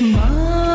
妈